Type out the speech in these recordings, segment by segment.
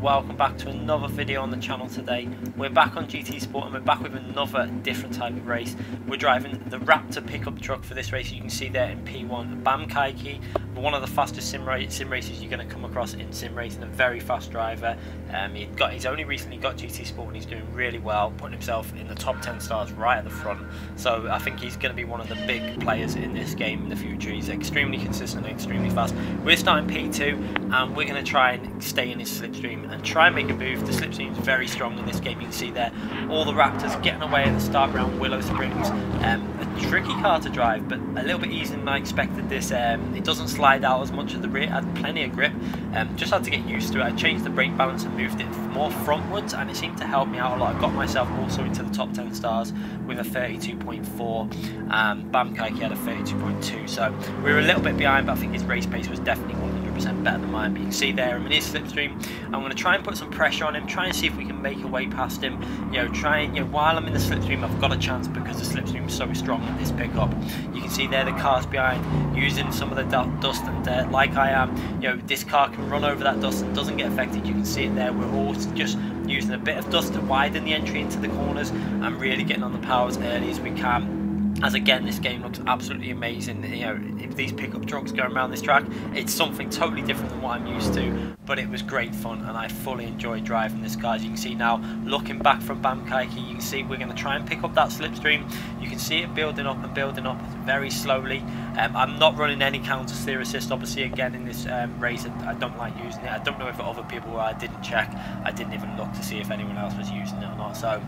welcome back to another video on the channel today. We're back on GT Sport and we're back with another different type of race. We're driving the Raptor pickup truck for this race. You can see there in P1 Bam Kaiki, one of the fastest sim, ra sim races you're going to come across in sim racing, a very fast driver. Um, he got, he's only recently got GT Sport and he's doing really well, putting himself in the top 10 stars right at the front. So I think he's going to be one of the big players in this game in the future. He's extremely consistent and extremely fast. We're starting P2 and we're going to try and stay in his slipstream and try and make a move. The slipstream is very strong in this game. You can see there all the Raptors getting away at the start around Willow Springs. Um, tricky car to drive, but a little bit easier than I expected this. Um, it doesn't slide out as much at the rear, had plenty of grip. Um, just had to get used to it. I changed the brake balance and moved it more frontwards and it seemed to help me out a lot. I got myself also into the top 10 stars with a 32.4. Um, Bam Kaiki had a 32.2, so we were a little bit behind, but I think his race pace was definitely 100% better than mine. But you can see there, I'm in his slipstream. I'm going to try and put some pressure on him, try and see if we can make a way past him. You know, try you know, while I'm in the slipstream, I've got a chance because the slipstream is so strong in this pickup. You can see there the cars behind using some of the dust and dirt, like I am. You know, this car can run over that dust and doesn't get affected. You can see it there. We're all just using a bit of dust to widen the entry into the corners and really getting on the power as early as we can as again this game looks absolutely amazing. You know if these pickup trucks going around this track it's something totally different than what I'm used to but it was great fun and I fully enjoyed driving this car as you can see now looking back from Bamkaiki you can see we're going to try and pick up that slipstream. You can see it building up and building up very slowly. Um, I'm not running any counter steer assist obviously again in this um, race. I don't like using it. I don't know if other people were. I didn't check. I didn't even look to see if anyone else was using it or not. So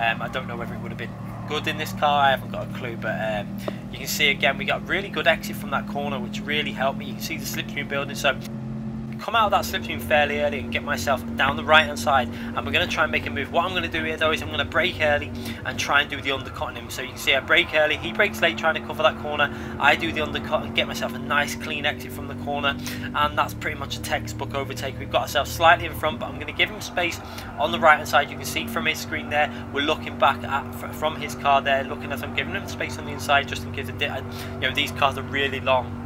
um, I don't know whether it would have been good in this car. I haven't got a clue, but um, you can see again we got really good exit from that corner, which really helped me. You can see the slipstream building. So come out of that slipstream fairly early and get myself down the right hand side and we're going to try and make a move. What I'm going to do here though is I'm going to break early and try and do the undercut on him. So you can see I break early, he breaks late trying to cover that corner. I do the undercut and get myself a nice clean exit from the corner and that's pretty much a textbook overtake. We've got ourselves slightly in front but I'm going to give him space on the right hand side. You can see from his screen there we're looking back at from his car there looking as I'm giving him space on the inside just in case it did. You know these cars are really long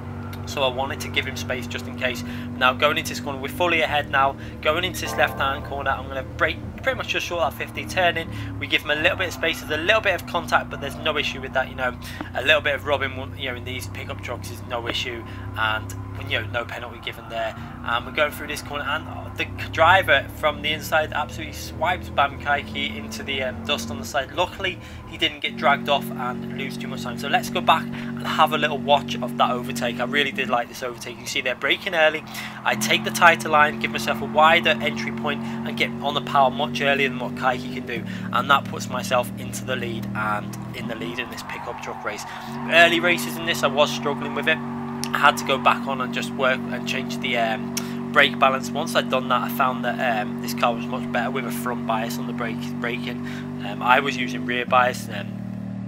so I wanted to give him space just in case. Now going into this corner, we're fully ahead now. Going into this left hand corner, I'm going to break pretty much just short that 50 turning. We give him a little bit of space, there's a little bit of contact, but there's no issue with that. You know, a little bit of rubbing, you know, in these pickup trucks is no issue, and you know, no penalty given there. And we're going through this corner, and the driver from the inside absolutely swiped Bamkaiki into the um, dust on the side. Luckily, he didn't get dragged off and lose too much time. So let's go back and have a little watch of that overtake. I really did like this overtake. You see they're braking early. I take the tighter line, give myself a wider entry point and get on the power much earlier than what Kaiki can do. And that puts myself into the lead and in the lead in this pickup truck race. Early races in this, I was struggling with it. I had to go back on and just work and change the um, brake balance. Once I'd done that, I found that um, this car was much better with a front bias on the brake braking. Um, I was using rear bias, and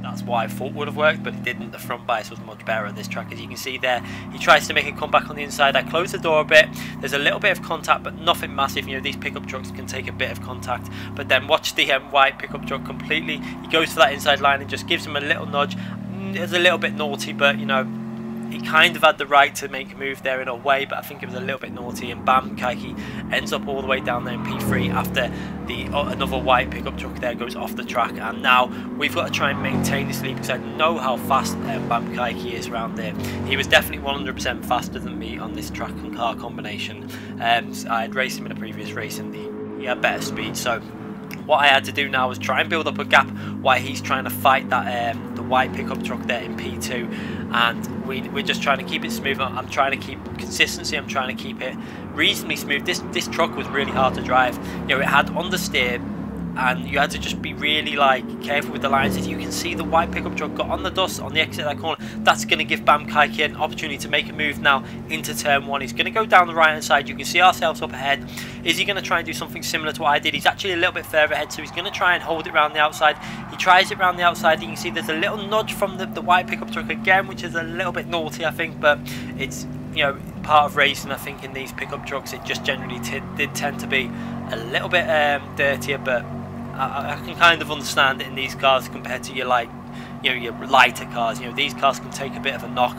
that's what I thought would have worked, but it didn't. The front bias was much better on this track, as you can see there. He tries to make a comeback on the inside. I close the door a bit. There's a little bit of contact, but nothing massive. You know, these pickup trucks can take a bit of contact. But then watch the um, white pickup truck completely. He goes to that inside line and just gives him a little nudge. Mm, it's a little bit naughty, but you know, he kind of had the right to make a move there in a way, but I think it was a little bit naughty. And bam, Kaiki ends up all the way down there in P3 after the uh, another white pickup truck there goes off the track. And now we've got to try and maintain this lead because I know how fast um, Bam Kaiki is around there. He was definitely 100% faster than me on this track and car combination. Um, I had raced him in a previous race and he, had better speed. So what I had to do now was try and build up a gap while he's trying to fight that um, white pickup truck there in P2 and we, we're just trying to keep it smooth. I'm trying to keep consistency. I'm trying to keep it reasonably smooth. This this truck was really hard to drive. You know, it had understeer and you had to just be really like careful with the lines. If you can see the white pickup truck got on the dust on the exit that corner, that's going to give Bam Kaiki an opportunity to make a move now into turn one. He's going to go down the right hand side. You can see ourselves up ahead. Is he going to try and do something similar to what I did? He's actually a little bit further ahead, so he's going to try and hold it around the outside. He tries it around the outside. You can see there's a little nudge from the, the white pickup truck again, which is a little bit naughty, I think, but it's you know part of racing. I think in these pickup trucks, it just generally did tend to be a little bit um, dirtier, but I, I, can kind of understand it in these cars compared to your like, you know, your lighter cars. You know, these cars can take a bit of a knock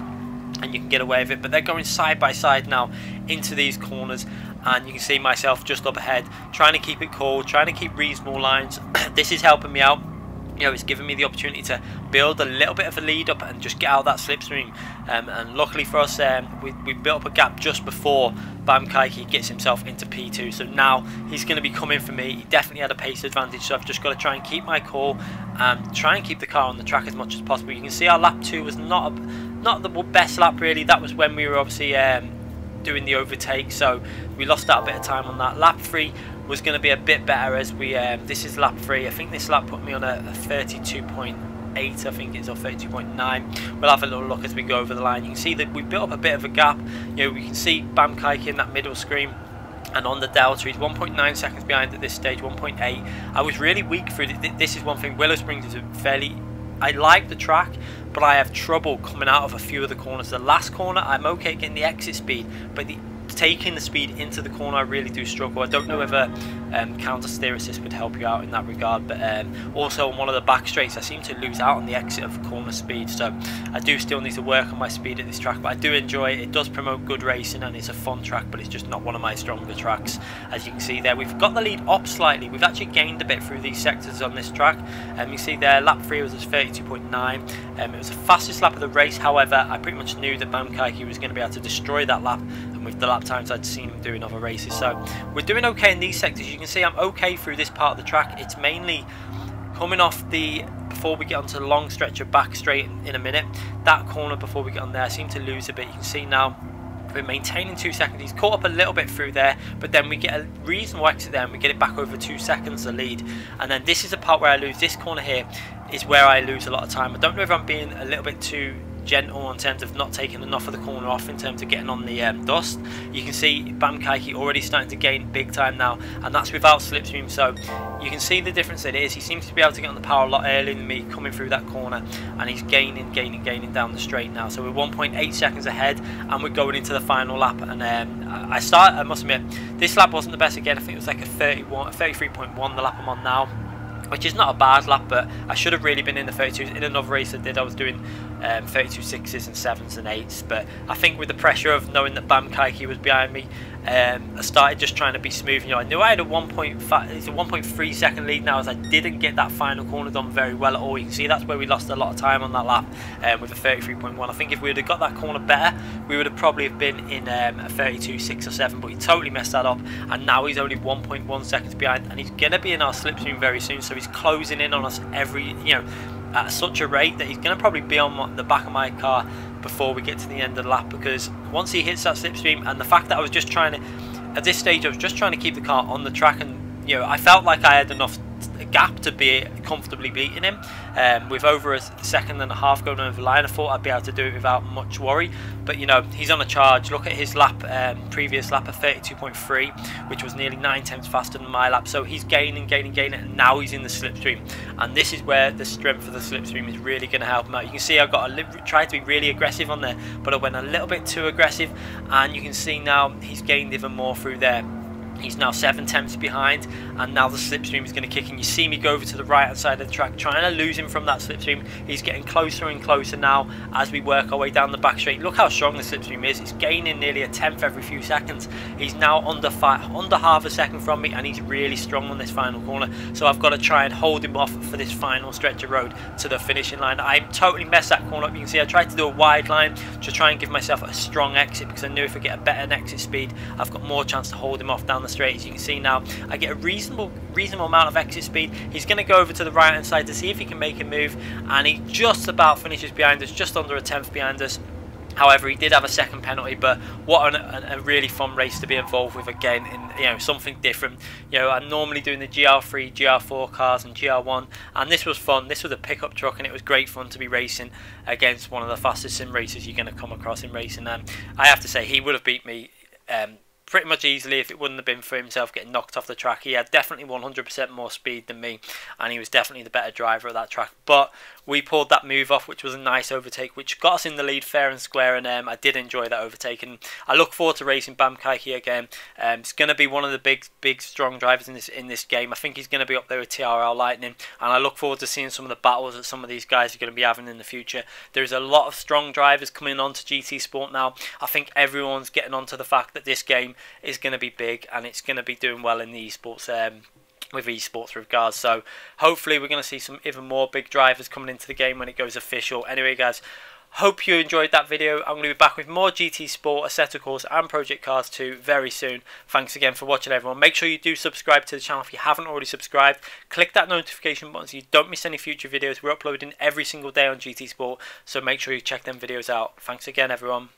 and you can get away with it. But they're going side by side now into these corners, and you can see myself just up ahead trying to keep it cool trying to keep reasonable lines this is helping me out you know, it's given me the opportunity to build a little bit of a lead up and just get out that slipstream. Um, and luckily for us, um, we, we built up a gap just before Bam Kaiki gets himself into P2. So now he's going to be coming for me. He definitely had a pace advantage, so I've just got to try and keep my cool and try and keep the car on the track as much as possible. You can see our lap 2 was not, a, not the best lap really. That was when we were obviously um, doing the overtake, so we lost that a bit of time on that. Lap 3 was going to be a bit better as we um, this is lap three. I think this lap put me on a, a 32.8 I think it's or 32.9 we'll have a little look as we go over the line. You can see that we built up a bit of a gap. You know we can see Bam Kaiki in that middle screen and on the Delta. He's 1.9 seconds behind at this stage 1.8 I was really weak through this is one thing Willow Springs is a fairly I like the track but I have trouble coming out of a few of the corners. The last corner I'm okay getting the exit speed but the taking the speed into the corner I really do struggle. I don't know whether um, counter steer assist would help you out in that regard but um, also on one of the back straights I seem to lose out on the exit of corner speed so I do still need to work on my speed at this track but I do enjoy it. It does promote good racing and it's a fun track but it's just not one of my stronger tracks as you can see there. We've got the lead up slightly. We've actually gained a bit through these sectors on this track. Um, you see there lap 3 was 32.9. Um, it was the fastest lap of the race however I pretty much knew that Bam Kaiki was going to be able to destroy that lap and with the lap times I'd seen him do in other races. So we're doing okay in these sectors. You can see I'm okay through this part of the track. It's mainly coming off the before we get onto the long stretch of back straight in a minute. That corner before we get on there I seem to lose a bit. You can see now we're maintaining two seconds. He's caught up a little bit through there, but then we get a reasonable exit there and we get it back over two seconds the lead. And then this is the part where I lose. This corner here is where I lose a lot of time. I don't know if I'm being a little bit too gentle in terms of not taking enough of the corner off in terms of getting on the um, dust. You can see Bam Kaiki already starting to gain big time now and that's without slipstream so you can see the difference it is. He seems to be able to get on the power a lot earlier than me coming through that corner and he's gaining, gaining, gaining down the straight now. So we're 1.8 seconds ahead and we're going into the final lap and um, I start, I must admit, this lap wasn't the best again. I think it was like a 31, 33.1 the lap I'm on now which is not a bad lap, but I should have really been in the 32s. In another race I did, I was doing um, 32 sixes and sevens and eights, but I think with the pressure of knowing that Bam Kaiki was behind me, um, I started just trying to be smooth. You know, I knew I had a 1.5, it's a 1.3 second lead now, as I didn't get that final corner done very well at all. You can see that's where we lost a lot of time on that lap um, with a 33.1. I think if we would have got that corner better, we would have probably been in um, a 32 6 or 7, but he totally messed that up. And now he's only 1.1 seconds behind, and he's gonna be in our slipstream very soon. So he's closing in on us every, you know, at such a rate that he's going to probably be on the back of my car before we get to the end of the lap because once he hits that slipstream and the fact that I was just trying to at this stage I was just trying to keep the car on the track and you know I felt like I had enough gap to be comfortably beating him. Um, with over a second and a half going over the line, I thought I'd be able to do it without much worry. But you know, he's on a charge. Look at his lap, um, previous lap of 32.3, which was nearly nine times faster than my lap. So he's gaining, gaining, gaining, and now he's in the slipstream. And this is where the strength of the slipstream is really going to help him out. You can see I got a tried to be really aggressive on there, but I went a little bit too aggressive, and you can see now he's gained even more through there. He's now seven tenths behind, and now the slipstream is going to kick in. You see me go over to the right hand side of the track, trying to lose him from that slipstream. He's getting closer and closer now as we work our way down the back straight. Look how strong the slipstream is. It's gaining nearly a tenth every few seconds. He's now under five, under half a second from me, and he's really strong on this final corner. So I've got to try and hold him off for this final stretch of road to the finishing line. I totally messed that corner up. You can see I tried to do a wide line to try and give myself a strong exit because I knew if I get a better exit speed, I've got more chance to hold him off down the straight as you can see now I get a reasonable reasonable amount of exit speed he's going to go over to the right hand side to see if he can make a move and he just about finishes behind us just under a tenth behind us However, he did have a second penalty, but what an, a, really fun race to be involved with again. In you know something different. You know, I'm normally doing the GR3, GR4 cars and GR1, and this was fun. This was a pickup truck, and it was great fun to be racing against one of the fastest sim racers you're going to come across in racing. And I have to say, he would have beat me. Um, pretty much easily if it wouldn't have been for himself getting knocked off the track. He had definitely 100% more speed than me, and he was definitely the better driver of that track. But we pulled that move off, which was a nice overtake, which got us in the lead fair and square. And um, I did enjoy that overtake, and I look forward to racing Bam Kaiki again. Um, it's going to be one of the big, big, strong drivers in this in this game. I think he's going to be up there with TRL Lightning, and I look forward to seeing some of the battles that some of these guys are going to be having in the future. There's a lot of strong drivers coming on to GT Sport now. I think everyone's getting onto the fact that this game is going to be big and it's going to be doing well in the esports um, with esports regards. So hopefully we're going to see some even more big drivers coming into the game when it goes official. Anyway, guys. Hope you enjoyed that video. I'm going to be back with more GT Sport, Assetto Corsa and Project Cars 2 very soon. Thanks again for watching everyone. Make sure you do subscribe to the channel if you haven't already subscribed. Click that notification button so you don't miss any future videos. We're uploading every single day on GT Sport, so make sure you check them videos out. Thanks again everyone.